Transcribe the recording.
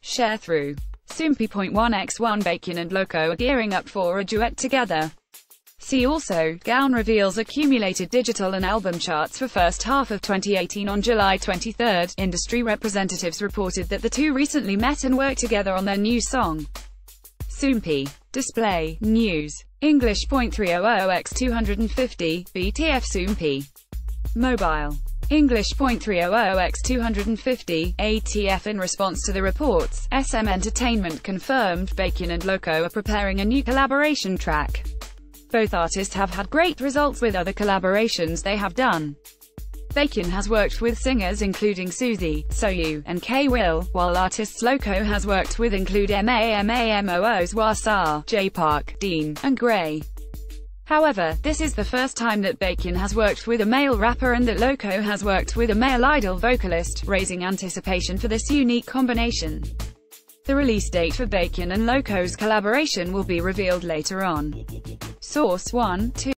share through. Soompi.1x1 Baekhyun and Loco are gearing up for a duet together. See also, Gaon reveals accumulated digital and album charts for first half of 2018 on July 23. Industry representatives reported that the two recently met and worked together on their new song. Soompi. Display, News. English .300x250, BTF Soompi. Mobile. English .300x250, ATF In response to the reports, SM Entertainment confirmed Baekhyun and Loco are preparing a new collaboration track. Both artists have had great results with other collaborations they have done. Baekhyun has worked with singers including Suzy, Soyou, and K. Will, while artists Loco has worked with include MAMAMOOs Hwasa, Jay Park, Dean, and Gray. However, this is the first time that Baekhyun has worked with a male rapper and that Loco has worked with a male idol vocalist, raising anticipation for this unique combination. The release date for Baekhyun and Loco's collaboration will be revealed later on. Source 1, 2